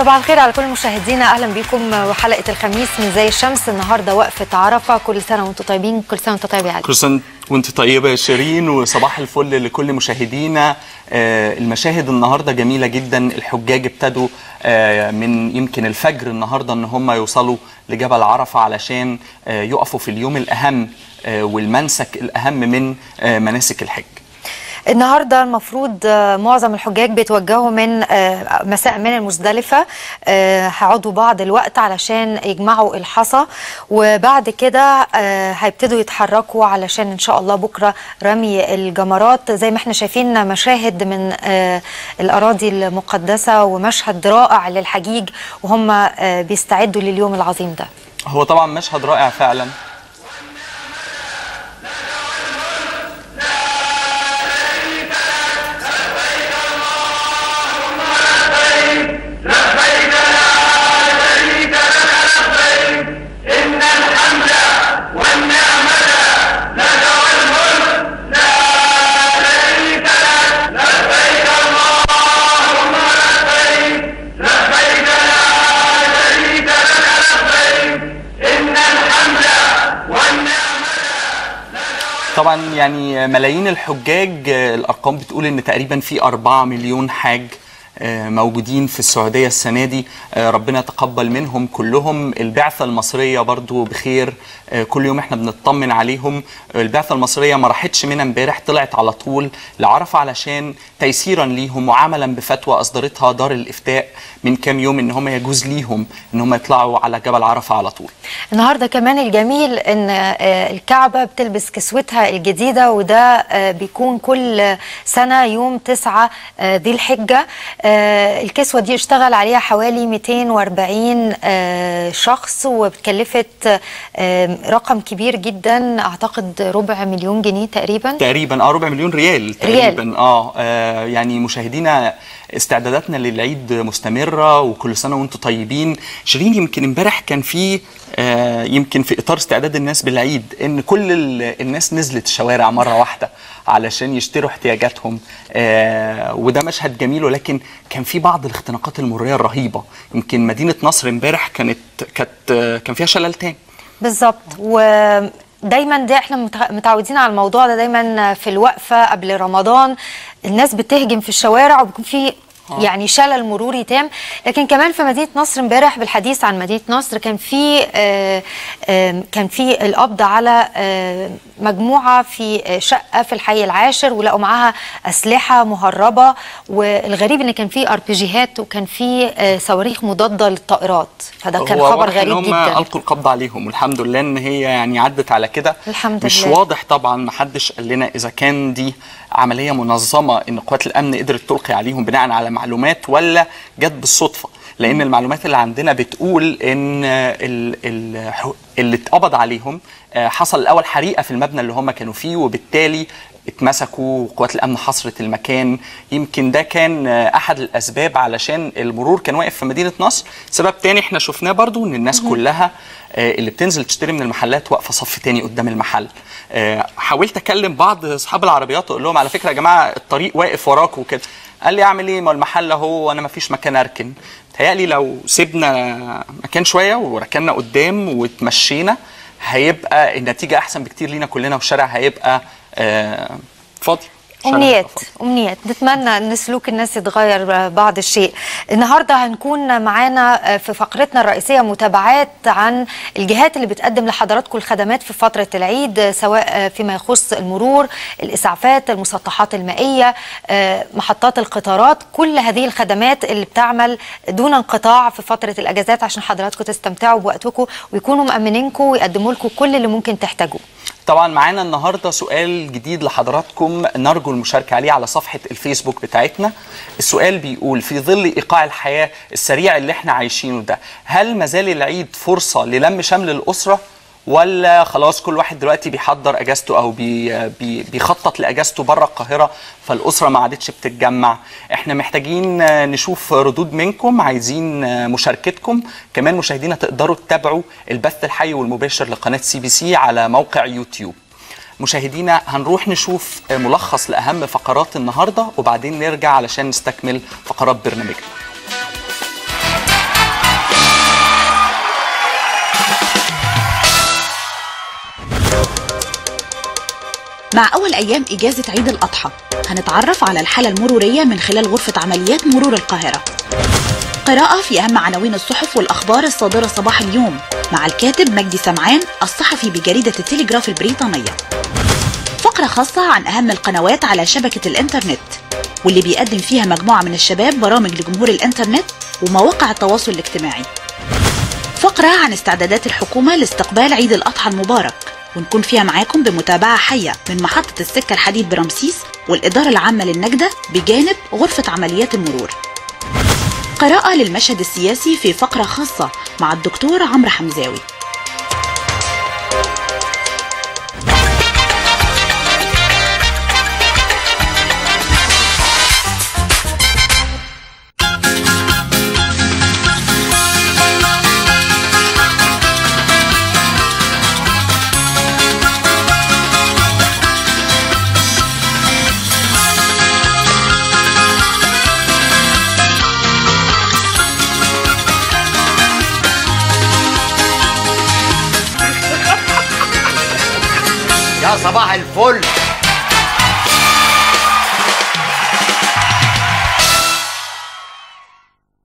صباح الخير على كل مشاهدينا أهلا بكم وحلقة الخميس من زي الشمس. النهارده وقفة عرفة. كل سنة وأنتم طيبين. كل سنة وانت طيب يا علي. كل سنة وانت طيبة يا شيرين. وصباح الفل لكل مشاهدينا. آه، المشاهد النهارده جميلة جدا. الحجاج ابتدوا آه، من يمكن الفجر النهارده إن هم يوصلوا لجبل عرفة علشان آه، يقفوا في اليوم الأهم والمنسك الأهم من مناسك الحج. النهارده المفروض آه، معظم الحجاج بيتوجهوا من آه، مساء من المزدلفة آه، هيقعدوا بعض الوقت علشان يجمعوا الحصى وبعد كده هيبتدوا يتحركوا علشان إن شاء الله بكرة رمي الجمرات. زي ما إحنا شايفين مشاهد من الأراضي المقدسة ومشهد رائع للحجيج وهم بيستعدوا لليوم العظيم ده. هو طبعا مشهد رائع فعلا. طبعا يعني ملايين الحجاج آه، الأرقام بتقول إن تقريبا في 4 مليون حاج موجودين في السعودية السنة دي. آه، ربنا يتقبل منهم كلهم. البعثة المصرية برضو بخير. آه، كل يوم إحنا بنطمن عليهم. البعثة المصرية ما راحتش منها امبارح طلعت على طول لعرفه علشان تيسيرا ليهم وعملا بفتوى أصدرتها دار الإفتاء من كام يوم إن هم يجوز ليهم إن هم يطلعوا على جبل عرفة على طول. النهارده كمان الجميل إن آه، الكعبة بتلبس كسوتها الجديدة وده آه، بيكون كل سنة يوم 9 آه، ذي الحجة. آه، الكسوة دي اشتغل عليها حوالي 240 آه، شخص وكلفت آه، رقم كبير جدا أعتقد ربع مليون جنيه تقريبا تقريبا آه ربع مليون ريال ريال. تقريبا آه, آه يعني مشاهدينا استعداداتنا للعيد مستمرة وكل سنة وأنتم طيبين. شيرين يمكن امبارح كان في آه يمكن في إطار استعداد الناس بالعيد إن كل ال- الناس نزلت الشوارع مرة واحدة علشان يشتروا احتياجاتهم آه وده مشهد جميل. ولكن كان في بعض الاختناقات المريه الرهيبة. يمكن مدينة نصر امبارح كانت كانت آه، كان فيها شلل تام. بالظبط. ودايما ده إحنا متع- متعودين على الموضوع ده دايما في الوقفة قبل رمضان. الناس بتهجم في الشوارع وبيكون في يعني شلل مروري تام لكن كمان في مدينة نصر امبارح بالحديث عن مدينة نصر كان في آه، آه، كان في القبض على آه، مجموعة في شقة في الحي العاشر ولقوا معاها أسلحة مهربة والغريب إن كان في أر بي جيهات وكان في آه، صواريخ مضادة للطائرات. فده كان خبر إن غريب هم جدا. ألقوا القبض عليهم. والحمد لله إن هي يعني عدت على كده. الحمد مش لله. واضح طبعا ما حدش قال لنا إذا كان دي عملية منظمة إن قوات الأمن قدرت تلقي عليهم بناء على معلومات ولا جت بالصدفة. لأن المعلومات اللي عندنا بتقول إن ال- ال- اللي اتقبض عليهم آه، حصل الأول حريقة في المبنى اللي هم كانوا فيه وبالتالي اتمسكوا وقوات الأمن حصرت المكان. يمكن ده كان آه، أحد الأسباب علشان المرور كان واقف في مدينة نصر. سبب تاني إحنا شفناه برضو إن الناس كلها آه، اللي بتنزل تشتري من المحلات واقفة صف تاني قدام المحل. حاولت أكلم بعض أصحاب العربيات وأقول لهم على فكرة يا جماعة الطريق واقف وراكم وكده. قال لي أعمل إيه؟ ما المحل أهو وأنا ما فيش مكان أركن. تهيألي لو سيبنا مكان شوية وركننا قدام وتمشينا هيبقى النتيجة أحسن بكتير لينا كلنا والشارع هيبقى آه، فاضي. أمنيات. أمنيات. نتمنى إن سلوك الناس يتغير بعض الشيء. النهارده هنكون معانا في فقرتنا الرئيسية متابعات عن الجهات اللي بتقدم لحضراتكم الخدمات في فترة العيد سواء فيما يخص المرور الإسعافات المسطحات المائية محطات القطارات. كل هذه الخدمات اللي بتعمل دون انقطاع في فترة الأجازات عشان حضراتكم تستمتعوا بوقتكم ويكونوا مأمنينكم ويقدموا لكم كل اللي ممكن تحتاجوه. طبعا معانا النهارده سؤال جديد لحضراتكم نرجو المشاركة عليه على صفحة الفيسبوك بتاعتنا. السؤال بيقول في ظل إيقاع الحياة السريع اللي إحنا عايشينه ده هل مازال العيد فرصة للم شمل الأسرة؟ ولا خلاص كل واحد دلوقتي بيحضر أجازته أو بي بي بيخطط لأجازته بره القاهرة فالأسرة ما عادتش بتتجمع. إحنا محتاجين نشوف ردود منكم عايزين مشاركتكم. كمان مشاهدينا تقدروا تتابعوا البث الحي والمباشر لقناة CBC على موقع يوتيوب. مشاهدينا هنروح نشوف ملخص لأهم فقرات النهارده وبعدين نرجع علشان نستكمل فقرات برنامجنا. مع أول أيام إجازة عيد الأضحى هنتعرف على الحالة المرورية من خلال غرفة عمليات مرور القاهرة. قراءة في أهم عناوين الصحف والأخبار الصادرة صباح اليوم مع الكاتب مجدي سمعان الصحفي بجريدة التليجراف البريطانية. فقرة خاصة عن أهم القنوات على شبكة الإنترنت واللي بيقدم فيها مجموعة من الشباب برامج لجمهور الإنترنت ومواقع التواصل الاجتماعي. فقرة عن استعدادات الحكومة لاستقبال عيد الأضحى المبارك. ونكون فيها معاكم بمتابعة حية من محطة السكة الحديد برمسيس والإدارة العامة للنجدة بجانب غرفة عمليات المرور. قراءة للمشهد السياسي في فقرة خاصة مع الدكتور عمرو حمزاوي. صباح الفل.